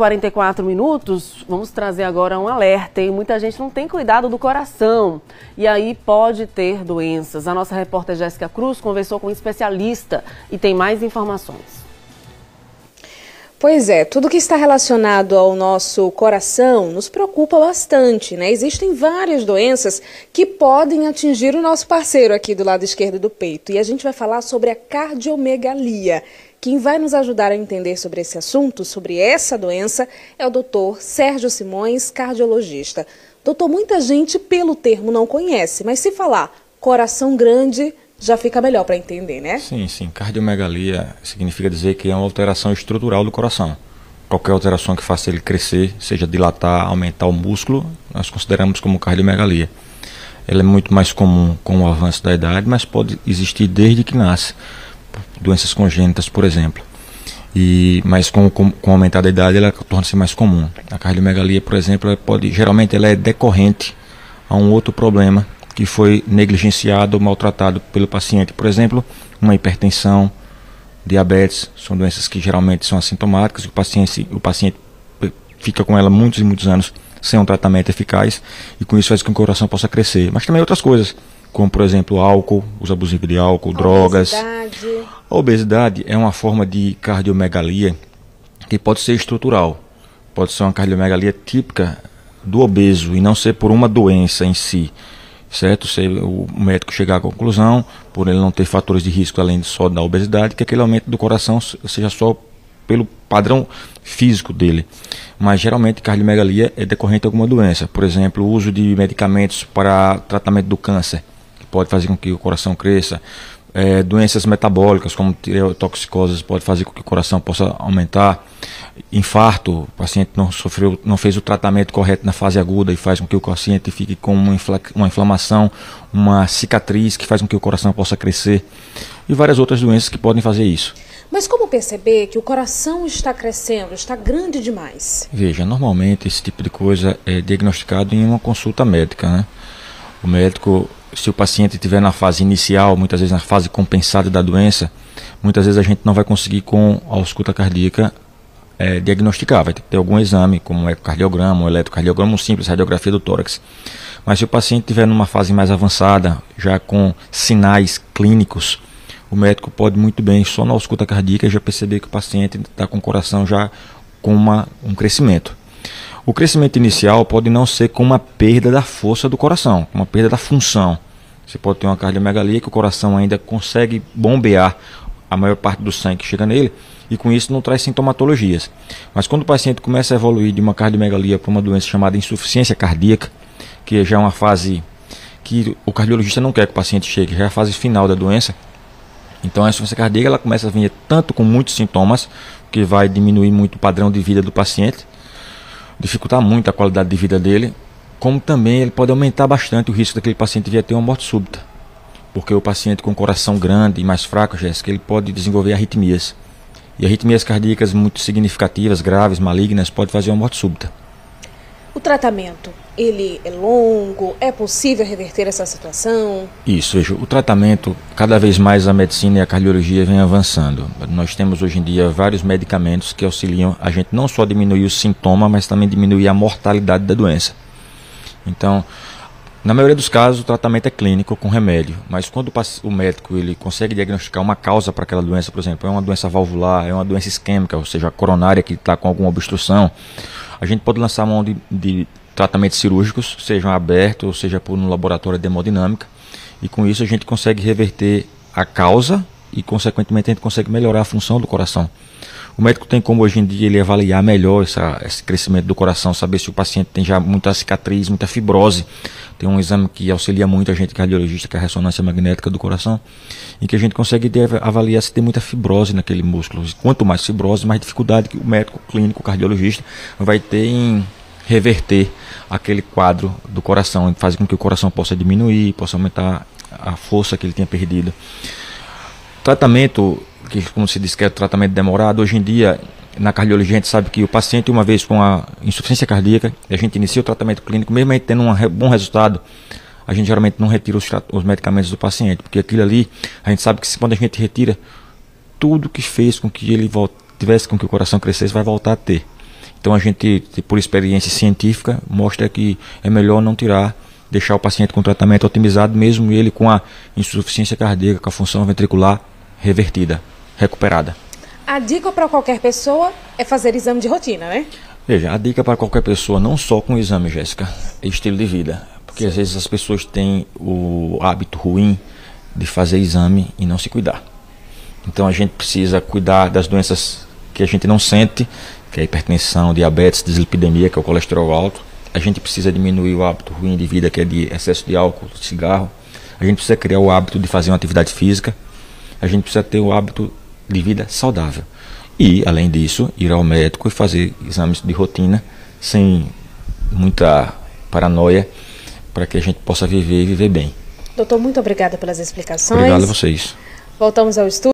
44 minutos, vamos trazer agora um alerta. E muita gente não tem cuidado do coração e aí pode ter doenças. A nossa repórter Jéssica Cruz conversou com um especialista e tem mais informações. Pois é, tudo que está relacionado ao nosso coração nos preocupa bastante, né? Existem várias doenças que podem atingir o nosso parceiro aqui do lado esquerdo do peito. E a gente vai falar sobre a cardiomegalia. Quem vai nos ajudar a entender sobre esse assunto, sobre essa doença, é o doutor Sérgio Simões, cardiologista. Doutor, muita gente pelo termo não conhece, mas se falar coração grande, já fica melhor para entender, né? Sim, sim. Cardiomegalia significa dizer que é uma alteração estrutural do coração. Qualquer alteração que faça ele crescer, seja dilatar, aumentar o músculo, nós consideramos como cardiomegalia. Ela é muito mais comum com o avanço da idade, mas pode existir desde que nasce. Doenças congênitas, por exemplo. E, mas com, com, com aumentada idade ela torna-se mais comum. A cardiomegalia, por exemplo, pode, geralmente ela é decorrente a um outro problema que foi negligenciado ou maltratado pelo paciente. Por exemplo, uma hipertensão, diabetes, são doenças que geralmente são assintomáticas, o paciente, o paciente fica com ela muitos e muitos anos sem um tratamento eficaz e com isso faz com que o coração possa crescer. Mas também outras coisas, como por exemplo álcool, uso abusivo de álcool, drogas. Obesidade. A obesidade é uma forma de cardiomegalia que pode ser estrutural. Pode ser uma cardiomegalia típica do obeso e não ser por uma doença em si certo? Se o médico chegar à conclusão, por ele não ter fatores de risco além de só da obesidade, que aquele aumento do coração seja só pelo padrão físico dele. Mas geralmente cardiomegalia é decorrente de alguma doença, por exemplo, o uso de medicamentos para tratamento do câncer, pode fazer com que o coração cresça, é, doenças metabólicas, como tireotoxicose, pode fazer com que o coração possa aumentar. Infarto, o paciente não sofreu, não fez o tratamento correto na fase aguda e faz com que o paciente fique com uma, infla, uma inflamação, uma cicatriz que faz com que o coração possa crescer. E várias outras doenças que podem fazer isso. Mas como perceber que o coração está crescendo, está grande demais? Veja, normalmente esse tipo de coisa é diagnosticado em uma consulta médica, né? O médico se o paciente estiver na fase inicial, muitas vezes na fase compensada da doença, muitas vezes a gente não vai conseguir com a ausculta cardíaca é, diagnosticar. Vai ter que ter algum exame, como um ecocardiograma, um eletrocardiograma, um simples radiografia do tórax. Mas se o paciente estiver numa fase mais avançada, já com sinais clínicos, o médico pode muito bem, só na ausculta cardíaca, já perceber que o paciente está com o coração já com uma, um crescimento. O crescimento inicial pode não ser com uma perda da força do coração, uma perda da função. Você pode ter uma cardiomegalia que o coração ainda consegue bombear a maior parte do sangue que chega nele e com isso não traz sintomatologias. Mas quando o paciente começa a evoluir de uma cardiomegalia para uma doença chamada insuficiência cardíaca, que já é uma fase que o cardiologista não quer que o paciente chegue, já é a fase final da doença. Então a insuficiência cardíaca ela começa a vir tanto com muitos sintomas, que vai diminuir muito o padrão de vida do paciente, dificultar muito a qualidade de vida dele, como também ele pode aumentar bastante o risco daquele paciente vir a ter uma morte súbita. Porque o paciente com coração grande e mais fraco, Jéssica, ele pode desenvolver arritmias. E arritmias cardíacas muito significativas, graves, malignas, pode fazer uma morte súbita. O tratamento, ele é longo? É possível reverter essa situação? Isso, veja, o tratamento, cada vez mais a medicina e a cardiologia vem avançando. Nós temos hoje em dia vários medicamentos que auxiliam a gente não só a diminuir o sintoma, mas também diminuir a mortalidade da doença. Então, na maioria dos casos, o tratamento é clínico com remédio, mas quando o médico ele consegue diagnosticar uma causa para aquela doença, por exemplo, é uma doença valvular, é uma doença isquêmica, ou seja, a coronária que está com alguma obstrução, a gente pode lançar mão de, de tratamentos cirúrgicos, sejam abertos ou seja por um laboratório de hemodinâmica, e com isso a gente consegue reverter a causa e, consequentemente, a gente consegue melhorar a função do coração. O médico tem como hoje em dia ele avaliar melhor essa, esse crescimento do coração, saber se o paciente tem já muita cicatriz, muita fibrose. Tem um exame que auxilia muito a gente cardiologista, que é a ressonância magnética do coração, em que a gente consegue avaliar se tem muita fibrose naquele músculo. Quanto mais fibrose, mais dificuldade que o médico clínico, cardiologista, vai ter em reverter aquele quadro do coração, fazer com que o coração possa diminuir, possa aumentar a força que ele tinha perdido. Tratamento que como se diz que é tratamento demorado, hoje em dia na cardiologia a gente sabe que o paciente uma vez com a insuficiência cardíaca, a gente inicia o tratamento clínico, mesmo a tendo um bom resultado, a gente geralmente não retira os, os medicamentos do paciente, porque aquilo ali, a gente sabe que quando a gente retira, tudo que fez com que ele tivesse com que o coração crescesse vai voltar a ter. Então a gente, por experiência científica, mostra que é melhor não tirar, deixar o paciente com tratamento otimizado, mesmo ele com a insuficiência cardíaca, com a função ventricular revertida, recuperada. A dica para qualquer pessoa é fazer exame de rotina, né? Veja, a dica para qualquer pessoa, não só com exame, Jéssica, é estilo de vida. Porque às vezes as pessoas têm o hábito ruim de fazer exame e não se cuidar. Então a gente precisa cuidar das doenças que a gente não sente que é a hipertensão, diabetes, dislipidemia, que é o colesterol alto. A gente precisa diminuir o hábito ruim de vida, que é de excesso de álcool, de cigarro. A gente precisa criar o hábito de fazer uma atividade física. A gente precisa ter o hábito de vida saudável. E, além disso, ir ao médico e fazer exames de rotina sem muita paranoia para que a gente possa viver e viver bem. Doutor, muito obrigada pelas explicações. Obrigado a vocês. Voltamos ao estúdio.